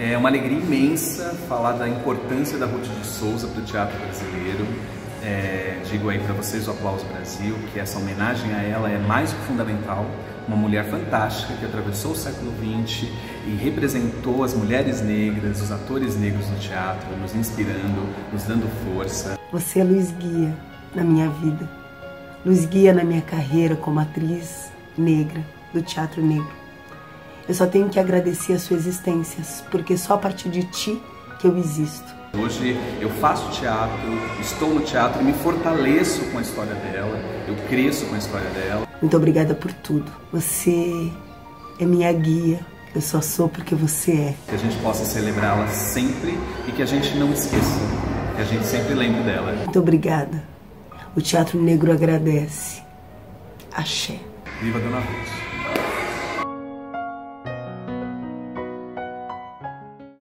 É uma alegria imensa falar da importância da Ruth de Souza para o teatro brasileiro. É, digo aí para vocês o Aplauso Brasil, que essa homenagem a ela é mais que fundamental. Uma mulher fantástica que atravessou o século XX e representou as mulheres negras, os atores negros no teatro, nos inspirando, nos dando força. Você é luz guia na minha vida, luz guia na minha carreira como atriz negra do teatro negro. Eu só tenho que agradecer a sua existência, porque só a partir de ti que eu existo. Hoje eu faço teatro, estou no teatro e me fortaleço com a história dela, eu cresço com a história dela. Muito obrigada por tudo. Você é minha guia. Eu só sou porque você é. Que a gente possa celebrá-la sempre e que a gente não esqueça, que a gente sempre lembre dela. Muito obrigada. O Teatro Negro agradece. Axé. Viva Dona Ruth.